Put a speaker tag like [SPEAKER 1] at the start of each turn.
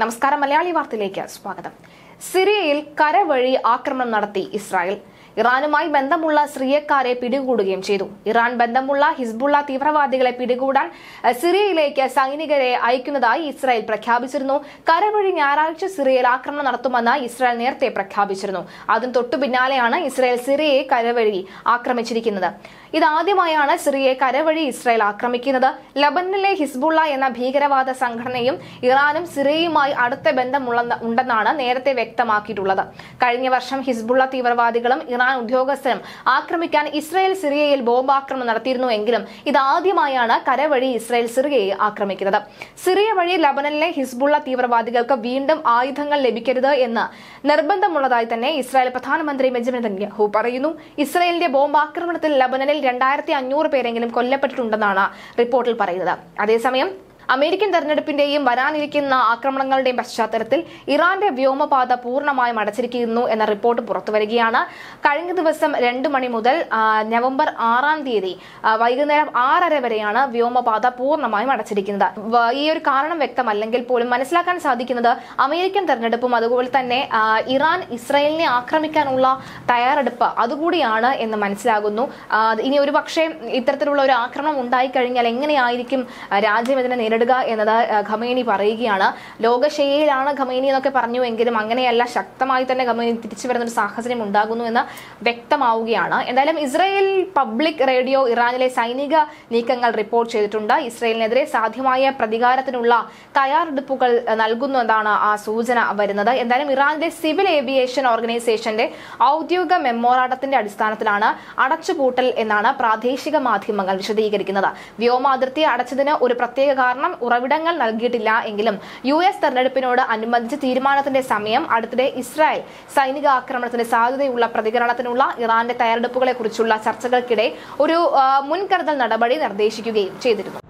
[SPEAKER 1] നമസ്കാരം. മലയാളി വാർത്തയിലേക്ക് സ്വാഗതം. സിറിയയിൽ കരവഴി ആക്രമണം നടത്തി ഇസ്രായേൽ. ഇറാനുമായി ബന്ധമുള്ള സിറിയക്കാരെ പിടികൂടുകയും ചെയ്തു. ഇറാൻ ബന്ധമുള്ള ഹിസ്ബുള്ള തീവ്രവാദികളെ പിടികൂടാൻ സിറിയയിലേക്ക് സൈനികരെ അയക്കുന്നതായി ഇസ്രായേൽ പ്രഖ്യാപിച്ചിരുന്നു. കരവഴി ഞായറാഴ്ച സിറിയയിൽ ആക്രമണം നടത്തുമെന്ന് ഇസ്രായേൽ നേരത്തെ പ്രഖ്യാപിച്ചിരുന്നു. അതിന് തൊട്ടു പിന്നാലെയാണ് ഇസ്രായേൽ സിറിയയെ കരവഴി ആക്രമിച്ചിരിക്കുന്നത്. ഇതാദ്യമായാണ് സിറിയയെ കരവഴി ഇസ്രായേൽ ആക്രമിക്കുന്നത്. ലബനനിലെ ഹിസ്ബുള്ള എന്ന ഭീകരവാദ സംഘടനയും ഇറാനും സിറിയയുമായി അടുത്ത ബന്ധമുള്ള ഉണ്ടെന്നാണ് നേരത്തെ വ്യക്തമാക്കിയിട്ടുള്ളത്. കഴിഞ്ഞ വർഷം ഹിസ്ബുള്ള തീവ്രവാദികളും ഇറാൻ ഉദ്യോഗസ്ഥരും ആക്രമിക്കാൻ ഇസ്രയേൽ സിറിയയിൽ ബോംബാക്രമണം നടത്തിയിരുന്നു എങ്കിലും ഇതാദ്യമായാണ് കരവഴി ഇസ്രയേൽ സിറിയയെ ആക്രമിക്കുന്നത്. സിറിയ വഴി ലബനനിലെ ഹിസ്ബുള്ള തീവ്രവാദികൾക്ക് വീണ്ടും ആയുധങ്ങൾ ലഭിക്കരുത് എന്ന് നിർബന്ധമുള്ളതായി തന്നെ ഇസ്രായേൽ പ്രധാനമന്ത്രി ബെഞ്ചമിൻ നെതന്യാഹു പറയുന്നു. ഇസ്രായേലിന്റെ ബോംബാക്രമണത്തിൽ ലബനനിൽ രണ്ടായിരത്തി അഞ്ഞൂറ് പേരെങ്കിലും കൊല്ലപ്പെട്ടിട്ടുണ്ടെന്നാണ് റിപ്പോർട്ടിൽ പറയുന്നത്. അതേസമയം അമേരിക്കൻ തെരഞ്ഞെടുപ്പിന്റെയും വരാനിരിക്കുന്ന ആക്രമണങ്ങളുടെയും പശ്ചാത്തലത്തിൽ ഇറാന്റെ വ്യോമപാത പൂർണമായും അടച്ചിരിക്കുന്നു എന്ന റിപ്പോർട്ട് പുറത്തുവരികയാണ്. കഴിഞ്ഞ ദിവസം രണ്ട് മണി മുതൽ നവംബർ ആറാം തീയതി വൈകുന്നേരം ആറര വരെയാണ് വ്യോമപാത പൂർണമായും അടച്ചിരിക്കുന്നത്. ഈ ഒരു കാരണം വ്യക്തമല്ലെങ്കിൽ പോലും മനസ്സിലാക്കാൻ സാധിക്കുന്നത് അമേരിക്കൻ തെരഞ്ഞെടുപ്പും അതുപോലെ തന്നെ ഇറാൻ ഇസ്രായേലിനെ ആക്രമിക്കാനുള്ള തയ്യാറെടുപ്പ് അതുകൂടിയാണ് എന്ന് മനസ്സിലാകുന്നു. ഇനി ഒരു പക്ഷേ ഇത്തരത്തിലുള്ള ഒരു ആക്രമണം ഉണ്ടായിക്കഴിഞ്ഞാൽ എങ്ങനെയായിരിക്കും രാജ്യം ഇതിനെ നേരിടുക എന്നത് ഖമേനി പറയുകയാണ്. ലോകശൈലിയിലാണ് ഖമേനി എന്നൊക്കെ പറഞ്ഞു എങ്കിലും അങ്ങനെയല്ല ശക്തമായി തന്നെ ഖമേനി തിരിച്ചു വരുന്ന ഒരു സാഹചര്യം ഉണ്ടാകുന്നു എന്ന് വ്യക്തമാവുകയാണ്. എന്തായാലും ഇസ്രായേൽ പബ്ലിക് റേഡിയോ ഇറാനിലെ സൈനിക നീക്കങ്ങൾ റിപ്പോർട്ട് ചെയ്തിട്ടുണ്ട്. ഇസ്രായേലിനെതിരെ സാധ്യമായ പ്രതികാരത്തിനുള്ള തയ്യാറെടുപ്പുകൾ നൽകുന്നു എന്നാണ് ആ സൂചന വരുന്നത്. എന്തായാലും ഇറാനിലെ സിവിൽ ഏവിയേഷൻ ഓർഗനൈസേഷന്റെ ഔദ്യോഗിക മെമ്മോറാണ്ടത്തിന്റെ അടിസ്ഥാനത്തിലാണ് അടച്ചുപൂട്ടൽ എന്നാണ് പ്രാദേശിക മാധ്യമങ്ങൾ വിശദീകരിക്കുന്നത്. വ്യോമാതിർത്തി അടച്ചതിന് ഒരു പ്രത്യേക കാരണം ഉറവിടങ്ങൾ നൽകിയിട്ടില്ല എങ്കിലും യു എസ് തെരഞ്ഞെടുപ്പിനോട് അനുബന്ധിച്ച് തീരുമാനത്തിന്റെ സമയം അടുത്തിടെ ഇസ്രായേൽ സൈനിക ആക്രമണത്തിന് സാധ്യതയുള്ള പ്രതികരണത്തിനുള്ള ഇറാന്റെ തയ്യാറെടുപ്പുകളെ കുറിച്ചുള്ള ചർച്ചകൾക്കിടെ ഒരു മുൻകരുതൽ നടപടി നിർദ്ദേശിക്കുകയും ചെയ്തിരുന്നു.